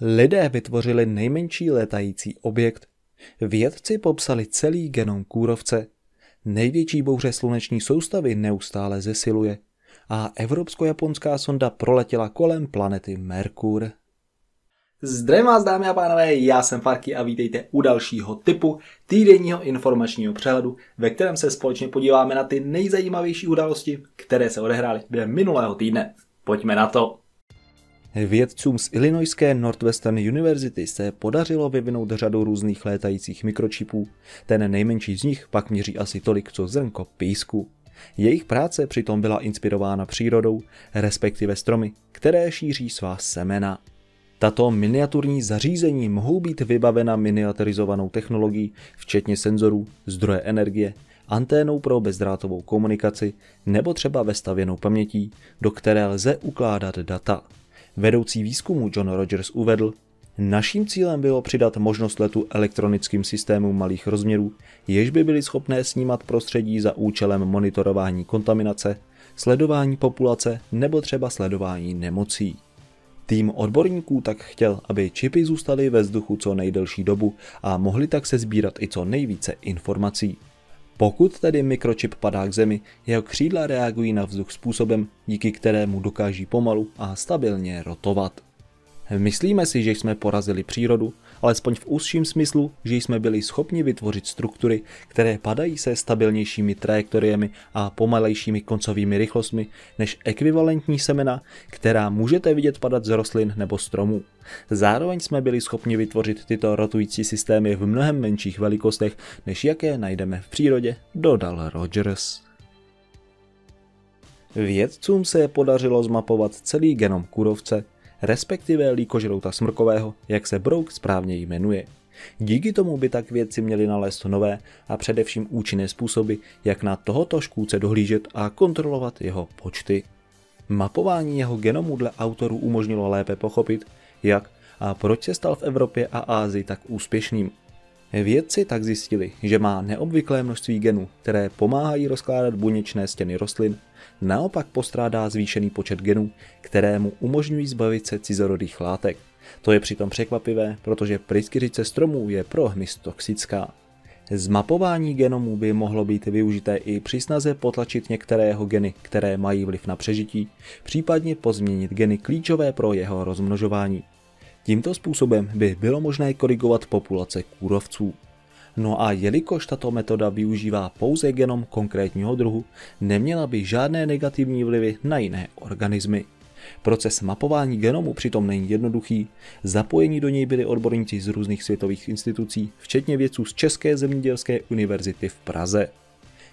Lidé vytvořili nejmenší létající objekt. Vědci popsali celý genom kůrovce. Největší bouře sluneční soustavy neustále zesiluje. A evropsko-japonská sonda proletěla kolem planety Merkur. Zdravím vás dámy a pánové, já jsem Farky a vítejte u dalšího typu týdenního informačního přehledu, ve kterém se společně podíváme na ty nejzajímavější události, které se odehrály během minulého týdne. Pojďme na to! Vědcům z Illinoiské Northwestern University se podařilo vyvinout řadu různých létajících mikročipů. Ten nejmenší z nich pak měří asi tolik, co zrnko písku. Jejich práce přitom byla inspirována přírodou, respektive stromy, které šíří svá semena. Tato miniaturní zařízení mohou být vybavena miniaturizovanou technologií, včetně senzorů, zdroje energie, anténou pro bezdrátovou komunikaci nebo třeba vestavěnou pamětí, do které lze ukládat data. Vedoucí výzkumu John Rogers uvedl, Naším cílem bylo přidat možnost letu elektronickým systémům malých rozměrů, jež by byly schopné snímat prostředí za účelem monitorování kontaminace, sledování populace nebo třeba sledování nemocí. Tým odborníků tak chtěl, aby čipy zůstaly ve vzduchu co nejdelší dobu a mohli tak se sbírat i co nejvíce informací. Pokud tedy mikročip padá k zemi, jeho křídla reagují na vzduch způsobem, díky kterému dokáží pomalu a stabilně rotovat. Myslíme si, že jsme porazili přírodu, alespoň v úzším smyslu, že jsme byli schopni vytvořit struktury, které padají se stabilnějšími trajektoriemi a pomalejšími koncovými rychlostmi než ekvivalentní semena, která můžete vidět padat z rostlin nebo stromů. Zároveň jsme byli schopni vytvořit tyto rotující systémy v mnohem menších velikostech, než jaké najdeme v přírodě, dodal Rogers. Vědcům se podařilo zmapovat celý genom kurovce, respektive líkožrouta smrkového, jak se brouk správně jmenuje. Díky tomu by tak vědci měli nalézt nové a především účinné způsoby, jak na tohoto škůdce dohlížet a kontrolovat jeho počty. Mapování jeho genomu dle autorů umožnilo lépe pochopit, jak a proč se stal v Evropě a Ázii tak úspěšným. Vědci tak zjistili, že má neobvyklé množství genů, které pomáhají rozkládat buněčné stěny rostlin, naopak postrádá zvýšený počet genů, které mu umožňují zbavit se cizorodých látek. To je přitom překvapivé, protože pryskyřice stromů je pro hmyz toxická. Zmapování genomů by mohlo být využité i při snaze potlačit některé jeho geny, které mají vliv na přežití, případně pozměnit geny klíčové pro jeho rozmnožování. Tímto způsobem by bylo možné korigovat populace kůrovců. No a jelikož tato metoda využívá pouze genom konkrétního druhu, neměla by žádné negativní vlivy na jiné organismy. Proces mapování genomu přitom není jednoduchý, zapojení do něj byli odborníci z různých světových institucí, včetně vědců z České zemědělské univerzity v Praze.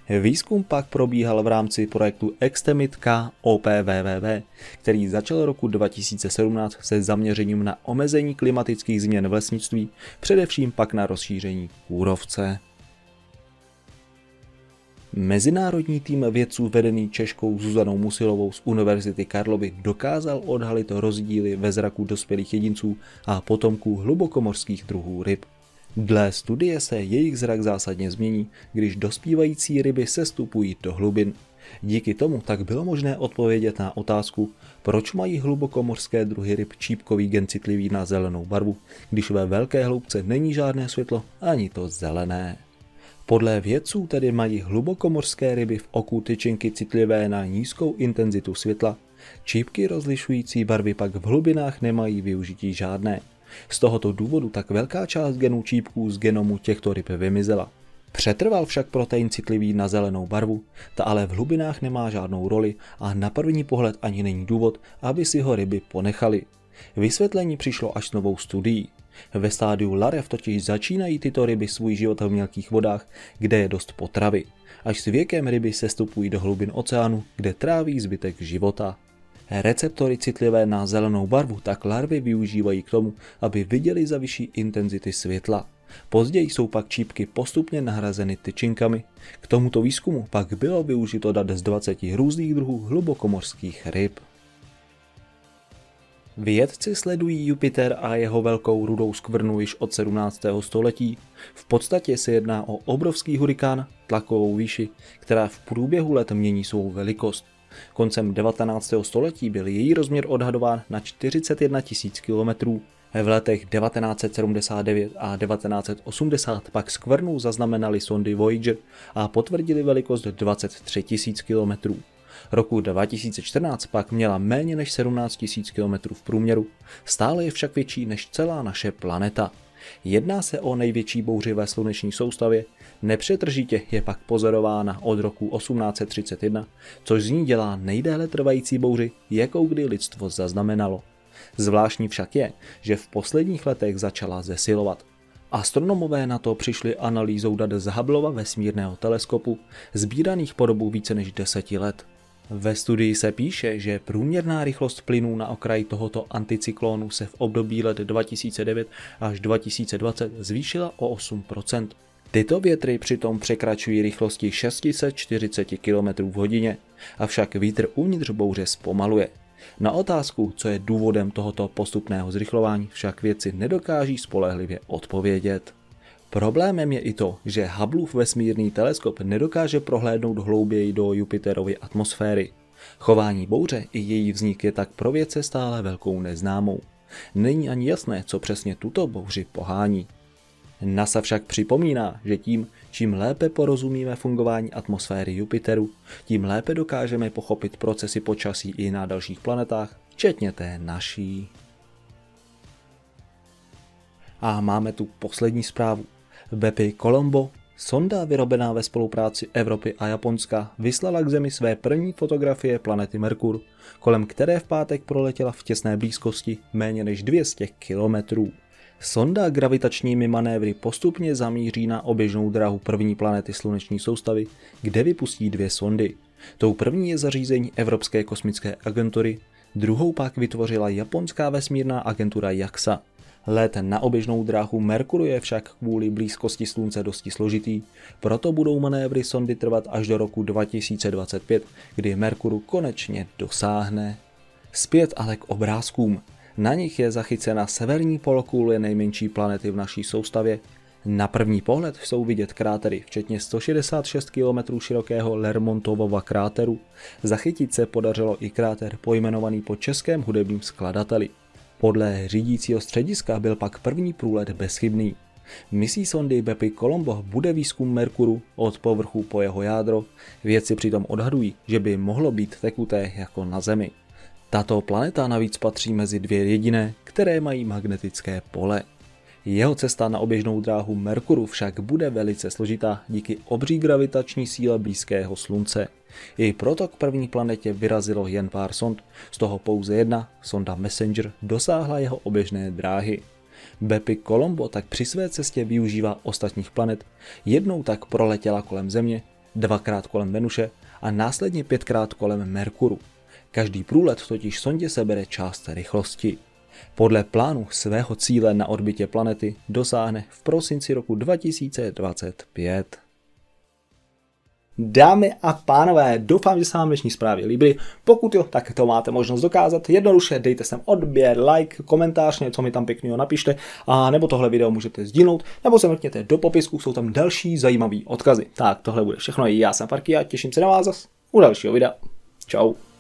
Výzkum pak probíhal v rámci projektu Extemit K OPVVV, který začal roku 2017 se zaměřením na omezení klimatických změn v lesnictví, především pak na rozšíření kůrovce. Mezinárodní tým vědců vedený Češkou Zuzanou Musilovou z Univerzity Karlovy dokázal odhalit rozdíly ve zraku dospělých jedinců a potomků hlubokomorských druhů ryb. Dle studie se jejich zrak zásadně změní, když dospívající ryby sestupují do hlubin. Díky tomu tak bylo možné odpovědět na otázku, proč mají hlubokomorské druhy ryb čípkový gen citlivý na zelenou barvu, když ve velké hloubce není žádné světlo, ani to zelené. Podle vědců tedy mají hlubokomorské ryby v oku tyčinky citlivé na nízkou intenzitu světla, čípky rozlišující barvy pak v hlubinách nemají využití žádné. Z tohoto důvodu tak velká část genů čípků z genomu těchto ryb vymizela. Přetrval však protein citlivý na zelenou barvu, ta ale v hlubinách nemá žádnou roli a na první pohled ani není důvod, aby si ho ryby ponechali. Vysvětlení přišlo až s novou studií. Ve stádiu larev totiž začínají tyto ryby svůj život v mělkých vodách, kde je dost potravy. Až s věkem ryby sestupují do hlubin oceánu, kde tráví zbytek života. Receptory citlivé na zelenou barvu tak larvy využívají k tomu, aby viděli za vyšší intenzity světla. Později jsou pak čípky postupně nahrazeny tyčinkami. K tomuto výzkumu pak bylo využito dat z 20 různých druhů hlubokomorských ryb. Vědci sledují Jupiter a jeho velkou rudou skvrnu již od 17. století. V podstatě se jedná o obrovský hurikán, tlakovou výši, která v průběhu let mění svou velikost. Koncem 19. století byl její rozměr odhadován na 41 000 km. V letech 1979 a 1980 pak skvrnu zaznamenali sondy Voyager a potvrdili velikost 23 000 km. Roku 2014 pak měla méně než 17 000 km v průměru, stále je však větší než celá naše planeta. Jedná se o největší bouři ve sluneční soustavě, nepřetržitě je pak pozorována od roku 1831, což z ní dělá nejdéle trvající bouři, jakou kdy lidstvo zaznamenalo. Zvláštní však je, že v posledních letech začala zesilovat. Astronomové na to přišli analýzou dat z Hubbleova vesmírného teleskopu, sbíraných po dobu více než deseti let. Ve studii se píše, že průměrná rychlost plynů na okraji tohoto anticyklónu se v období let 2009 až 2020 zvýšila o 8%. Tyto větry přitom překračují rychlosti 640 km v hodině, avšak vítr uvnitř bouře zpomaluje. Na otázku, co je důvodem tohoto postupného zrychlování, však věci nedokáží spolehlivě odpovědět. Problémem je i to, že Hubbleův vesmírný teleskop nedokáže prohlédnout hlouběji do Jupiterovy atmosféry. Chování bouře i její vznik je tak pro vědce stále velkou neznámou. Není ani jasné, co přesně tuto bouři pohání. NASA však připomíná, že tím, čím lépe porozumíme fungování atmosféry Jupiteru, tím lépe dokážeme pochopit procesy počasí i na dalších planetách, včetně té naší. A máme tu poslední zprávu. Bepi Colombo, sonda vyrobená ve spolupráci Evropy a Japonska, vyslala k Zemi své první fotografie planety Merkur, kolem které v pátek proletěla v těsné blízkosti méně než 200 kilometrů. Sonda gravitačními manévry postupně zamíří na oběžnou dráhu první planety sluneční soustavy, kde vypustí dvě sondy. Tou první je zařízení Evropské kosmické agentury, druhou pak vytvořila japonská vesmírná agentura JAXA. Let na oběžnou dráhu Merkuru je však kvůli blízkosti Slunce dosti složitý, proto budou manévry sondy trvat až do roku 2025, kdy Merkuru konečně dosáhne. Zpět ale k obrázkům. Na nich je zachycena severní polokoule nejmenší planety v naší soustavě. Na první pohled jsou vidět krátery, včetně 166 km širokého Lermontovova kráteru. Zachytit se podařilo i kráter pojmenovaný po českém hudebním skladateli. Podle řídícího střediska byl pak první průlet bezchybný. Misí sondy Bepi Colombo bude výzkum Merkuru od povrchu po jeho jádro. Vědci přitom odhadují, že by mohlo být tekuté jako na Zemi. Tato planeta navíc patří mezi dvě jediné, které mají magnetické pole. Jeho cesta na oběžnou dráhu Merkuru však bude velice složitá díky obří gravitační síle blízkého slunce. I proto k první planetě vyrazilo jen pár sond, z toho pouze jedna, sonda Messenger, dosáhla jeho oběžné dráhy. Bepi Colombo tak při své cestě využívá ostatních planet, jednou tak proletěla kolem Země, dvakrát kolem Venuše a následně pětkrát kolem Merkuru. Každý průlet totiž sondě sebere část rychlosti. Podle plánu svého cíle na orbitě planety dosáhne v prosinci roku 2025. Dámy a pánové, doufám, že se vám dnešní zprávy líbily. Pokud jo, tak to máte možnost dokázat. Jednoduše dejte sem odběr, like, komentář, něco mi tam pěkného napište, a nebo tohle video můžete sdílnout, nebo se mrkněte do popisku, jsou tam další zajímavé odkazy. Tak, tohle bude všechno. Já jsem Farky a těším se na vás zas u dalšího videa. Ciao.